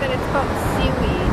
that it's called seaweed.